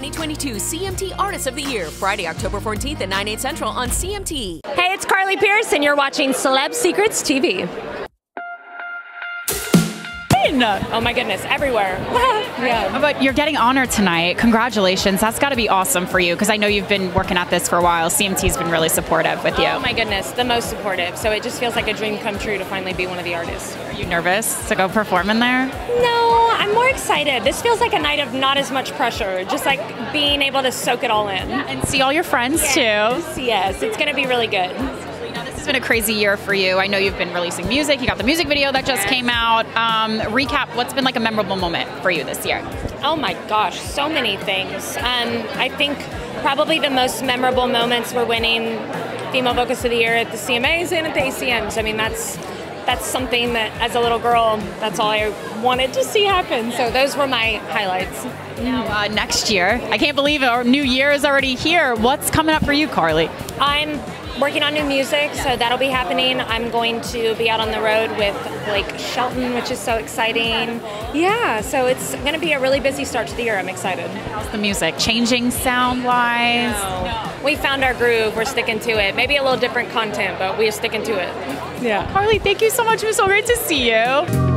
2022 CMT Artist of the Year, Friday, October 14th at 9, 8 central on CMT. Hey, it's Carly Pearce, and you're watching Celeb Secrets TV. Oh my goodness, everywhere. yeah. But you're getting honored tonight. Congratulations. That's got to be awesome for you because I know you've been working at this for a while. CMT's been really supportive with you. Oh my goodness, the most supportive. So it just feels like a dream come true to finally be one of the artists. Are you nervous to go perform in there? No, I'm more excited. This feels like a night of not as much pressure, just like being able to soak it all in. And see all your friends too. Yes, it's going to be really good. This has been a crazy year for you. I know you've been releasing music. You got the music video that just came out. Um, recap, what's been like a memorable moment for you this year? Oh my gosh, so many things. Um, I think probably the most memorable moments were winning Female Vocalist of the Year at the CMAs and at the ACMs. I mean, that's that's something that as a little girl, that's all I wanted to see happen. So those were my highlights. Now, uh, next year, I can't believe our new year is already here. What's coming up for you, Carly? I'm working on new music, so that'll be happening. I'm going to be out on the road with Blake Shelton, which is so exciting. Yeah, so it's going to be a really busy start to the year. I'm excited. How's the music? Changing sound wise? No. We found our groove. We're sticking to it. Maybe a little different content, but we're sticking to it. Yeah. Carly, thank you so much. It was so great to see you.